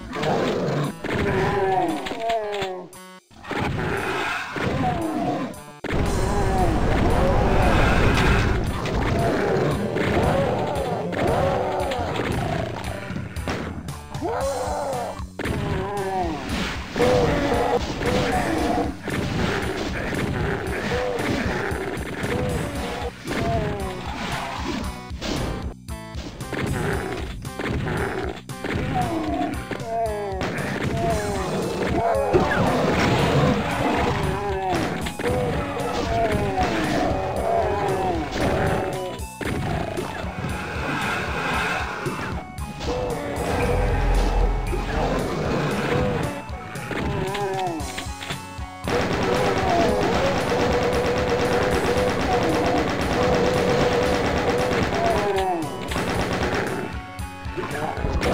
Yeah. Obrigado.